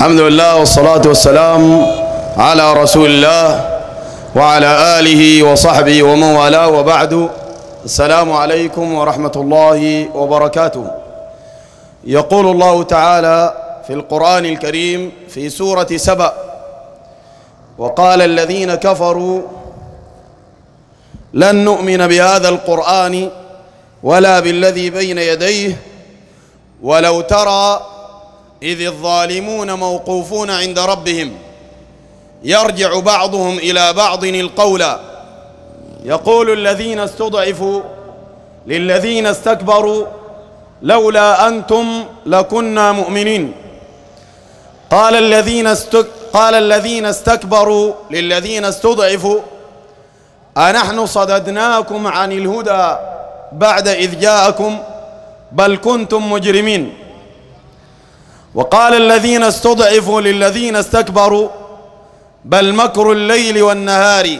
الحمد لله والصلاة والسلام على رسول الله وعلى آله وصحبه ومن والاه وبعد. السلام عليكم ورحمة الله وبركاته. يقول الله تعالى في القرآن الكريم في سورة سبأ وقال الذين كفروا لن نؤمن بهذا القرآن ولا بالذي بين يديه ولو ترى إذ الظالمون موقوفون عند ربهم يرجع بعضهم إلى بعض القول. يقول الذين استضعفوا للذين استكبروا لولا أنتم لكنا مؤمنين. قال الذين استك قال الذين استكبروا للذين استضعفوا أنحن صددناكم عن الهدى بعد إذ جاءكم بل كنتم مجرمين. وقال الذين استضعفوا للذين استكبروا بل مكر الليل والنهار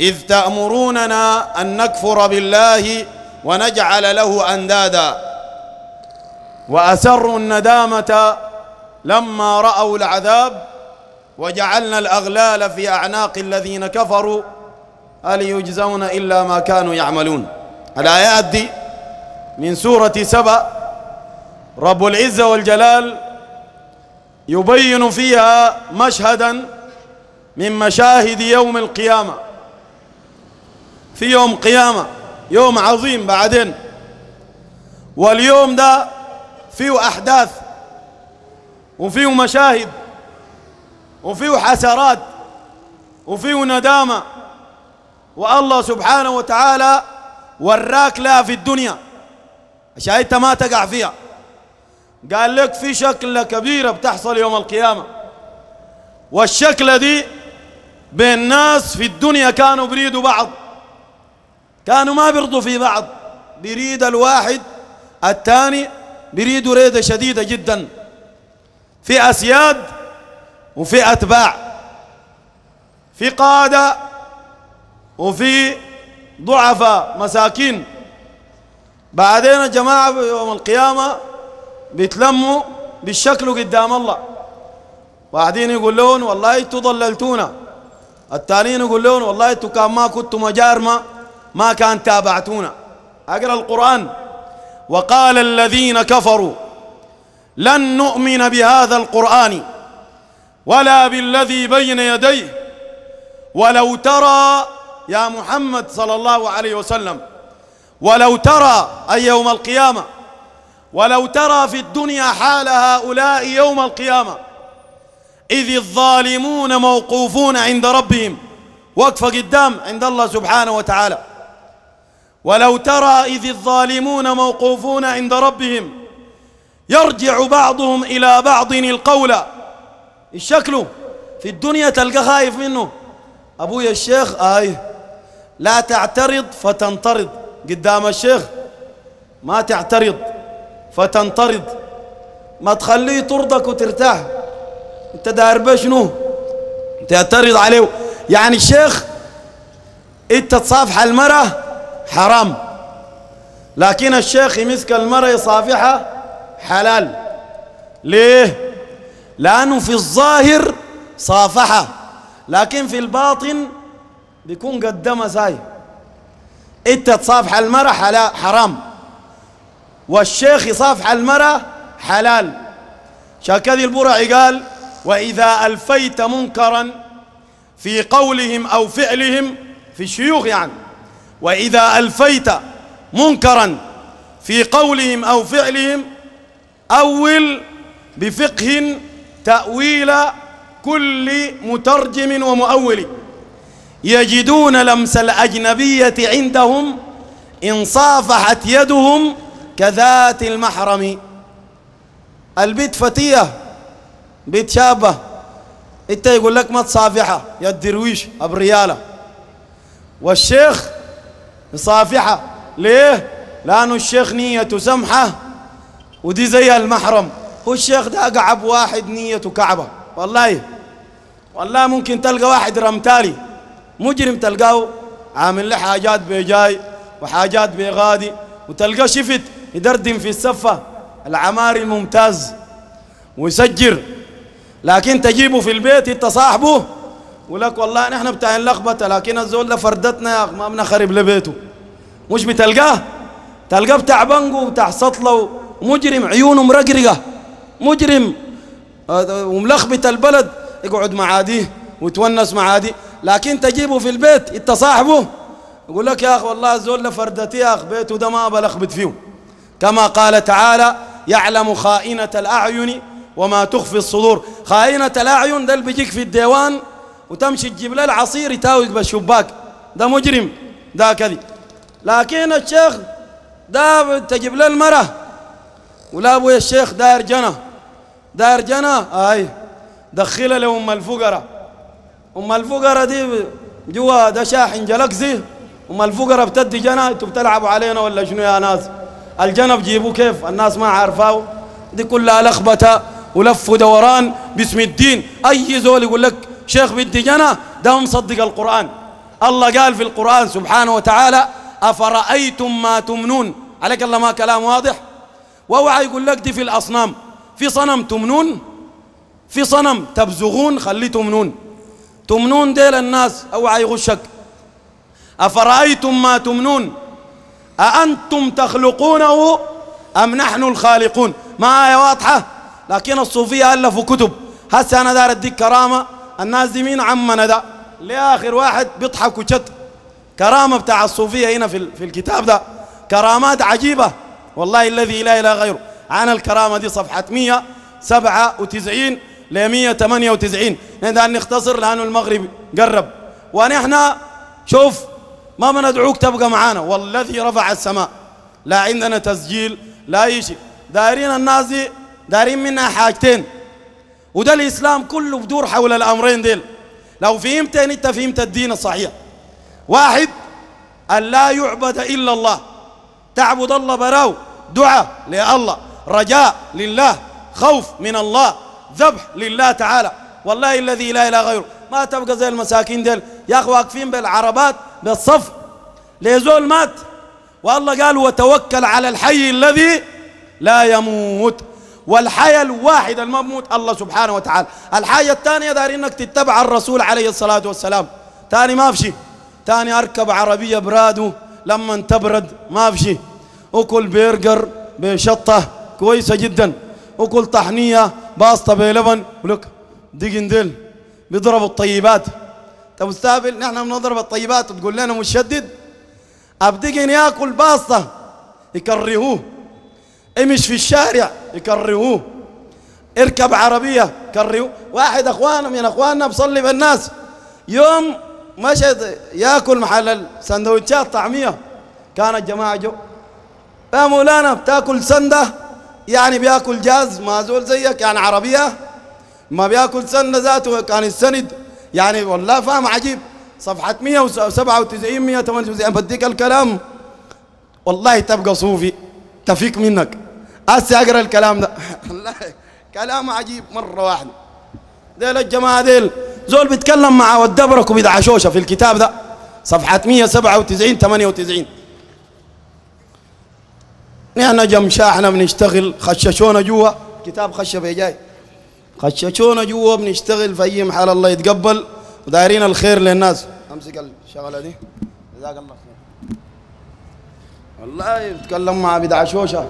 إذ تأمروننا أن نكفر بالله ونجعل له أندادا. وأسروا الندامة لما رأوا العذاب وجعلنا الأغلال في أعناق الذين كفروا هل يجزون إلا ما كانوا يعملون. الآيات دي من سورة سبأ رب العزة والجلال يبين فيها مشهدا من مشاهد يوم القيامة. في يوم قيامة يوم عظيم بعدين. واليوم ده فيه أحداث وفيه مشاهد وفيه حسرات وفيه ندامة. والله سبحانه وتعالى وراك لها في الدنيا. عشان انت ما تقع فيها. قال لك في شكلة كبيرة بتحصل يوم القيامة. والشكلة دي بين ناس في الدنيا كانوا بريدوا بعض. كانوا ما بيرضوا في بعض. بريد الواحد الثاني بريدوا ريدة شديدة جدا. في أسياد وفي أتباع في قادة وفي ضعفاء مساكين. بعدين الجماعة يوم القيامة بيتلموا بالشكل قدام الله. بعدين يقول لهم والله أنتوا ضللتونا. التانيين يقول لهم والله أنتوا كان ما كنتوا مجارمة ما كان تابعتونا. أقرأ القرآن. وقال الذين كفروا لن نؤمن بهذا القرآن ولا بالذي بين يديه ولو ترى يا محمد صلى الله عليه وسلم ولو ترى أي يوم القيامة ولو ترى في الدنيا حال هؤلاء يوم القيامة إذ الظالمون موقوفون عند ربهم وقفة قدام عند الله سبحانه وتعالى. ولو ترى إذ الظالمون موقوفون عند ربهم يرجع بعضهم إلى بعض القول. الشكل في الدنيا تلقى خايف منه. أبويا الشيخ آي لا تعترض فتنطرد قدام الشيخ. ما تعترض. فتنطرد. ما تخليه ترضك وترتاح. انت داير بشنو تعترض عليه. يعني الشيخ انت تصافح المرأة حرام. لكن الشيخ يمسك المرأة يصافحها حلال. ليه؟ لأنه في الظاهر صافحها. لكن في الباطن بيكون قدمها ساي انت تصافح المرأة حرام. والشيخ يصافح المرأة حلال. شاكذي البرعي قال وإذا ألفيت منكرا في قولهم أو فعلهم في الشيوخ يعني. وإذا ألفيت منكرا في قولهم أو فعلهم أول بفقه تأويل كل مترجم ومؤول. يجدون لمس الأجنبية عندهم إن صافحت يدهم كذات المحرم. البيت فتية بيت شابة. انت يقول لك ما تصافحها يا الدرويش ابرياله والشيخ يصافحها. ليه؟ لأنه الشيخ نيته سمحة ودي زي المحرم. هو الشيخ ده قعب واحد نيته كعبة. والله والله ممكن تلقى واحد رمتالي. مجرم تلقاه عامل له حاجات بجاي وحاجات بغادي وتلقاه شفت يدردم في السفة. العماري الممتاز ويسجر. لكن تجيبه في البيت انت صاحبه يقول لك والله نحن بتاع اللخبطه لكن الزول ده فردتنا يا ما بنخرب لبيته. مش بتلقاه؟ تلقاه بتاع بنقو بتاع سطلة ومجرم عيونه مرقرقة مجرم وملخبط البلد. يقعد مع دي ويتونس مع دي. لكن تجيبه في البيت انت صاحبه يقول لك يا أخي والله الزول ده فردتي يا اخ بيته ده ما بلخبط فيه كما قال تعالى يعلم خائنة الأعين وما تخفي الصدور. خائنة الأعين ده اللي بيجيك في الديوان وتمشي تجيب له العصير يتاوق بالشباك. ده مجرم ده كذي. لكن الشيخ ده تجيب له المرة ولا ابويا الشيخ داير جنة. داير جنة؟ أي. دخلها لأم الفقراء. أم الفقراء دي جوا ده شاحن جلكزي أم الفقراء بتدي جنة أنتوا بتلعبوا علينا ولا شنو يا ناس؟ الجنة بجيبوا كيف؟ الناس ما عارفاه دي كلها لخبطة ولف ودوران. باسم الدين. أي زول يقول لك شيخ بنتي جنة؟ ده مصدق القرآن. الله قال في القرآن سبحانه وتعالى أفرأيتم ما تمنون؟ عليك الله ما كلام واضح؟ واوعى يقول لك دي في الأصنام. في صنم تمنون؟ في صنم تبزغون؟ خليه تمنون. تمنون ديل الناس. اوعى يغشك. أفرأيتم ما تمنون؟ أأنتم تخلقونه أم نحن الخالقون؟ ما آية واضحة؟ لكن الصوفية ألفوا كتب. هسه أنا دار أديك كرامة. الناس دي مين عمنا ده؟ لآخر واحد بيضحك وشت كرامة بتاع الصوفية هنا في, في الكتاب ده. كرامات عجيبة. والله الذي لا إله غيره. عن الكرامة دي صفحة 197 ل 198 نقدر نختصر لأنه المغرب قرب. ونحن شوف ما بندعوك تبقى معانا. والذي رفع السماء. لا عندنا تسجيل لا أي شيء. دايرين الناس دي دايرين منها حاجتين. وده الإسلام كله بدور حول الأمرين ديل. لو فهمت أنت فهمت الدين الصحيح. واحد أن لا يعبد إلا الله. تعبد الله براو دعاء لله رجاء لله خوف من الله ذبح لله تعالى. والله الذي لا إله غيره. ما تبقى زي المساكين ديل. يا أخي واقفين بالعربات؟ بالصف ليزول مات. والله قال وتوكل على الحي الذي لا يموت. والحياة الواحدة المموت الله سبحانه وتعالى. الحاجة الثانية دار إنك تتبع الرسول عليه الصلاة والسلام. ثاني ما في شيء ثاني أركب عربية برادو. لما تبرد ما في شيء أكل برجر بشطة كويسة جدا. أكل طحنية باسطة بلبن. ولك دقن ديل بيضربوا الطيبات. طب استقبل نحن بنضرب الطيبات وتقول لنا مشدد. ابدقن ياكل باسطة يكرهوه. إمش في الشارع يكرهوه. اركب عربية كرهوه واحد اخوانا من أخواننا بصلي بالناس. يوم مشى ياكل محل السندوتشات طعمية. كانت جماعة جو. يا مولانا بتاكل سندة؟ يعني بياكل جاز؟ ما زول زيك يعني عربية؟ ما بياكل سندة ذاته كان السند. يعني والله فاهم عجيب. صفحة 197 198 بديك الكلام. والله تبقى صوفي تفيك منك. هسه أقرأ الكلام ده. والله كلام عجيب مرة واحدة. ديل الجماعة ديل زول بيتكلم مع ودبرك وبيدعشوشة في الكتاب ده. صفحة 197 98 نحن جمشاحنا بنشتغل خششونا جوا كتاب خشب جاي خششونا جوا بنشتغل في اي محل الله يتقبل ودايرين الخير للناس. أمسك الشغلة دي. جزاك الله خير. والله يتكلم مع بدعشوشه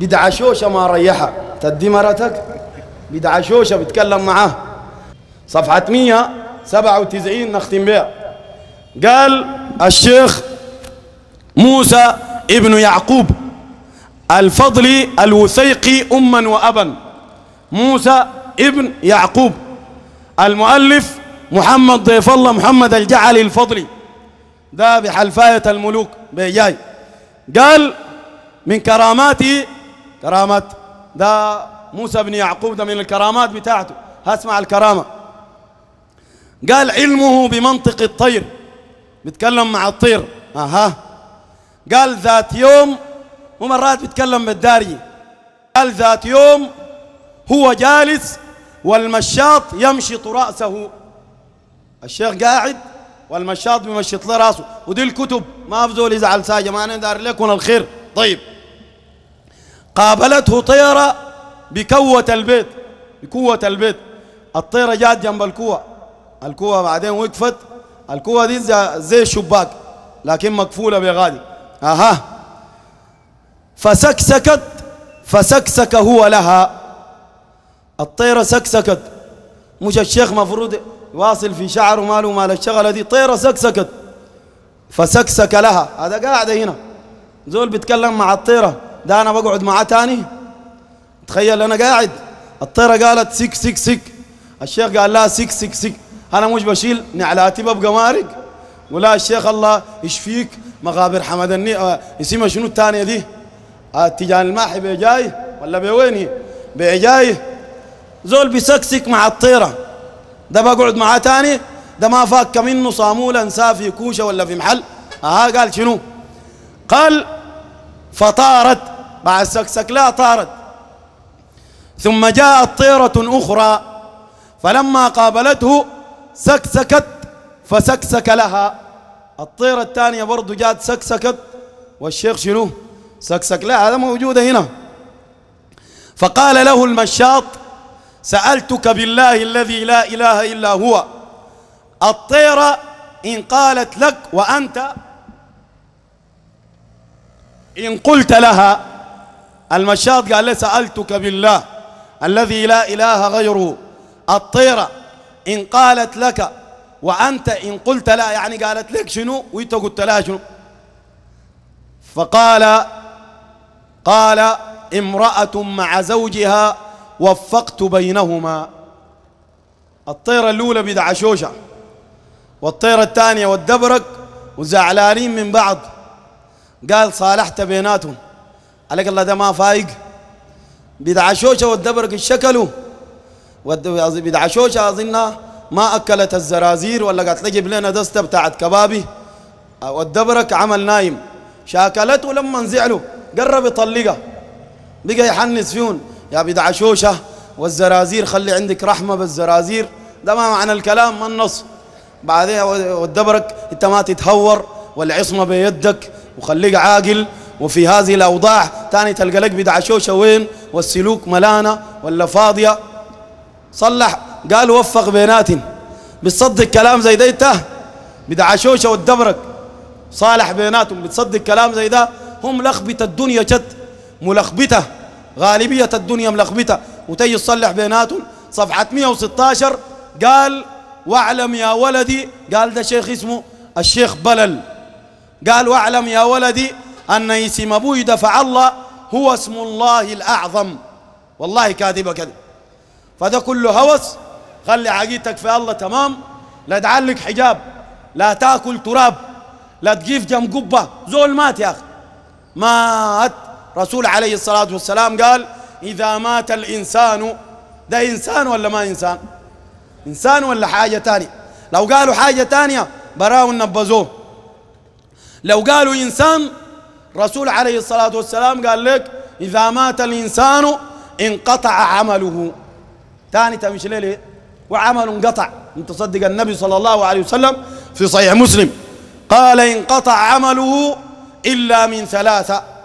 بدعشوشه ما ريحها تدي مرتك. بدعشوشه بيتكلم معاه. صفحة 197 نختم بها. قال الشيخ موسى ابن يعقوب الفضلي الوثيقي أما وأبا. موسى ابن يعقوب المؤلف محمد ضيف الله محمد الجعلي الفضلي. ده بحلفاية الملوك بيجاي. قال من كراماته كرامات. ده موسى بن يعقوب ده من الكرامات بتاعته. هسمع الكرامة. قال علمه بمنطق الطير. بيتكلم مع الطير. أها. قال ذات يوم ومرات بيتكلم بالداري قال ذات يوم هو جالس والمشاط يمشط رأسه. الشيخ قاعد والمشاط بيمشط له رأسه. ودي الكتب ما افزول يزعل ساجة ما ندار لكم الخير. طيب. قابلته طيرة بكوة البيت بقوة البيت. الطيرة جات جنب الكوة الكوة بعدين وقفت. الكوة دي زي الشباك لكن مقفولة بغادي. أها. فسكسكت فسكسك هو لها. الطيرة سكسكت. مش الشيخ مفروض واصل في شعره ماله مال الشغلة دي. طيرة سكسكت. فسكسك لها. هذا قاعد هنا. زول بيتكلم مع الطيرة. ده أنا بقعد معاه تاني. تخيل أنا قاعد. الطيرة قالت سك سك سك. الشيخ قال لا سك سك سك. أنا مش بشيل. نعلاتي ببقى مارق. ولا الشيخ الله يشفيك مقابر حمد النيل آه اسمها شنو الثانية دي؟ آه تيجان الماحي بيجاي ولا بوين بيجاي. زول بيسكسك مع الطيرة. ده بقعد معاه تاني ده ما فاك منه صامولة انساه في كوشة ولا في محل. ها آه قال شنو؟ قال فطارت. بعد سكسك لها طارت. ثم جاءت طيرة أخرى فلما قابلته سكسكت فسكسك لها. الطيرة الثانية برضو جات سكسكت. والشيخ شنو؟ سكسك لها هذا موجودة هنا. فقال له المشاط سألتك بالله الذي لا إله إلا هو. الطيرة إن قالت لك وأنت إن قلت لها. المشاط قال له سألتك بالله الذي لا إله غيره. الطيرة إن قالت لك وأنت إن قلت لا يعني قالت لك شنو؟ وإنت قلت لها شنو؟ فقال قال امرأة مع زوجها وفقت بينهما. الطيرة الأولى بدع شوشة والطيرة الثانية والدبرك وزعلانين من بعض. قال صالحت بيناتهم. عليك الله ده ما فايق. بدع شوشة والدبرك الشكلوا بدع شوشة أظنها ما أكلت الزرازير ولا قالت لي جيب لنا دستة بتاعت كبابي. والدبرك عمل نايم. شاكلته لما زعلوا. قرب يطلقها. بقى يحنس فيهم يا بدع شوشة والزرازير خلي عندك رحمة بالزرازير. ده ما معنى الكلام ما النص. بعدين والدبرك انت ما تتهور والعصمة بيدك وخليك عاقل. وفي هذه الأوضاع تاني تلقى لك بدع شوشة وين؟ والسلوك ملانة ولا فاضية. صلح. قال وفق بيناتهم بتصدق كلام زي ده انت؟ بدع شوشة والدبرك. صالح بيناتهم بتصدق كلام زي ده؟ هم لخبطة الدنيا جد ملخبطة. غالبية الدنيا ملخبطة. وتجي تصلح بيناتهم صفحة 116 قال واعلم يا ولدي قال ده شيخ اسمه الشيخ بلل. قال واعلم يا ولدي أن اسم أبوي دفع الله هو اسم الله الأعظم. والله كاذبة كذب فده كله هوس. خلي عقيدتك في الله تمام. لا تعلق حجاب لا تاكل تراب لا تقيف جنب قبة. زول مات يا أخي. مات. رسول عليه الصلاة والسلام قال إذا مات الإنسان ده إنسان ولا ما إنسان؟ إنسان ولا حاجة تانية؟ لو قالوا حاجة تانية براو نبذوه. لو قالوا إنسان رسول عليه الصلاة والسلام قال لك إذا مات الإنسان انقطع عمله. تاني تمش ليه وعمل انقطع. ان تصدق النبي صلى الله عليه وسلم في صحيح مسلم. قال انقطع عمله إلا من ثلاثة.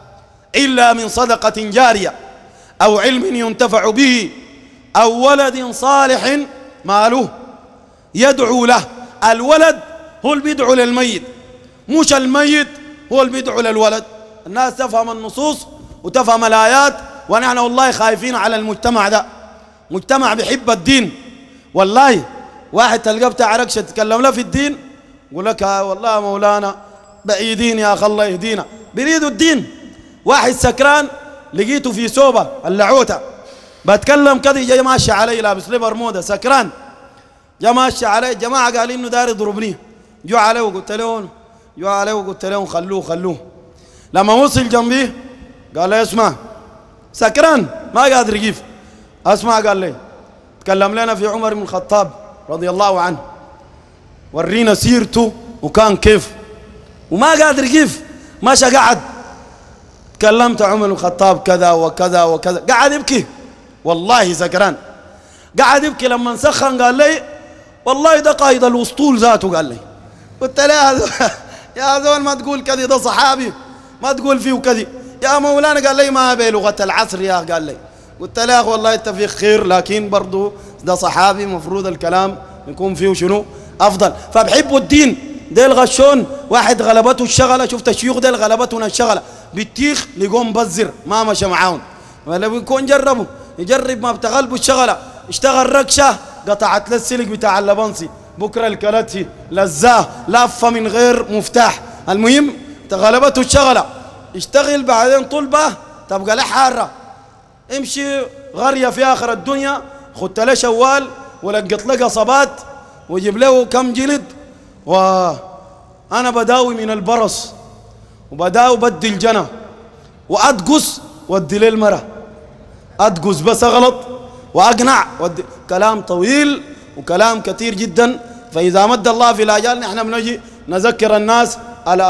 إلا من صدقة جارية أو علم ينتفع به أو ولد صالح ماله يدعو له. الولد هو اللي بيدعو للميت مش الميت هو اللي بيدعو للولد. الناس تفهم النصوص وتفهم الآيات ونحن والله خايفين على المجتمع ده. مجتمع بيحب الدين. والله واحد تلقاه بتاع ركشة تتكلم له في الدين يقول لك والله مولانا بعيدين يا أخ الله يهدينا. بيريدوا الدين. واحد سكران لقيته في سوبة اللعوتة. بتكلم كذا جاي ماشي علي لابس لي برموده سكران. جا ماشي علي جماعة قال إنه دار يضربني جو عليه وقلت لهم جو عليه وقلت لهم خلوه خلوه. لما وصل جنبي قال لي اسمع سكران ما قادر يقيف اسمع قال لي تكلم لنا في عمر بن الخطاب رضي الله عنه. ورينا سيرته وكان كيف. وما قادر يقيف ماشى قعد. تكلمت عمر الخطاب كذا وكذا وكذا. قعد يبكي. والله سكران قعد يبكي لما سخن قال لي والله ده قائد الأسطول ذاته قال لي. قلت له يا زول ما تقول كذي ده صحابي. ما تقول فيه كذي. يا مولانا قال لي ما بلغة العصر يا قال لي. قلت له والله أنت في خير لكن برضو ده صحابي مفروض الكلام يكون فيه شنو؟ أفضل. فبحبوا الدين. ده الغشون واحد غلبته الشغلة. شفت الشيوخ ده غلبتهم الشغلة. بالتيخ لقوم بزر. ما مشى معاهم. ولا بيكون جربوا. يجرب ما بتغلبوا الشغلة. اشتغل ركشة. قطعت له السلك بتاع اللبنسي. بكرة الكلتي لزاه. لافة من غير مفتاح. المهم تغلبته الشغلة. اشتغل بعدين طلبة. تبقى له حارة. امشي غرية في آخر الدنيا. خدت له شوال. ولقط له قصبات. وجيب له كم جلد. وأنا بداوي من البرص. وبداوي بدي الجنة وأدقس ودي للمرة أدقس بس أغلط وأقنع. ودي كلام طويل وكلام كثير جدا. فإذا مد الله في الأجال نحن بنجي نذكر الناس. على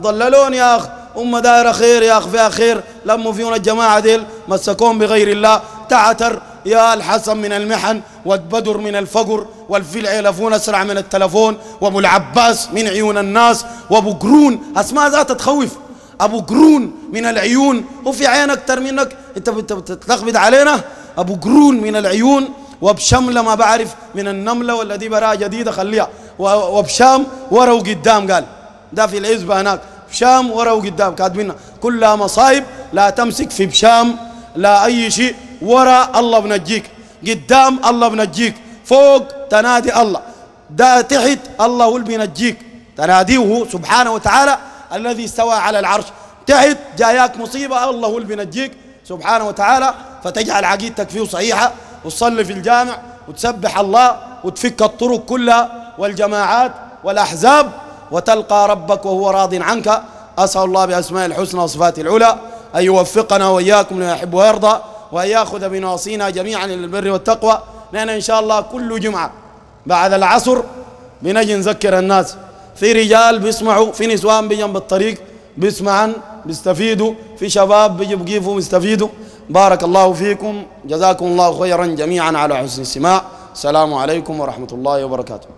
ضللون يا أخ. أم دائرة خير يا أخ فيها خير لموا فينا الجماعة ديل. مسكون بغير الله. تعتر. يا الحسن من المحن والبدر من الفقر والفلع يلفون أسرع من التلفون وأبو العباس من عيون الناس وأبو قرون أسماء ذات تخوف. أبو قرون من العيون وفي عين أكثر منك. أنت بتلخبط علينا؟ أبو قرون من العيون وبشملة ما بعرف من النملة ولا دي براءة جديدة خليها وبشام ورا وقدام قال. ده في العزبة هناك. بشام ورا وقدام كاتبينها كلها مصايب لا تمسك في بشام لا أي شيء. ورا الله بنجيك قدام الله بنجيك فوق تنادي الله ده تحت الله هو اللي بينجيك تناديه سبحانه وتعالى الذي استوى على العرش تحت جاياك مصيبة الله هو اللي بينجيك سبحانه وتعالى فتجعل عقيدتك فيه صحيحة وتصلي في الجامع وتسبح الله وتفك الطرق كلها والجماعات والأحزاب وتلقى ربك وهو راض عنك أسأل الله بأسماء الحسنى وصفاته العلى أن يوفقنا وإياكم لما يحب ويرضى وأن يأخذ بنواصينا جميعا إلى البر والتقوى. لأن إن شاء الله كل جمعة بعد العصر بنجي نذكر الناس. في رجال بيسمعوا في نسوان بجنب الطريق بيسمعن بيستفيدوا. في شباب بيجوا بيقفوا بيستفيدوا. بارك الله فيكم. جزاكم الله خيرا جميعا على حسن السماع السلام عليكم ورحمة الله وبركاته.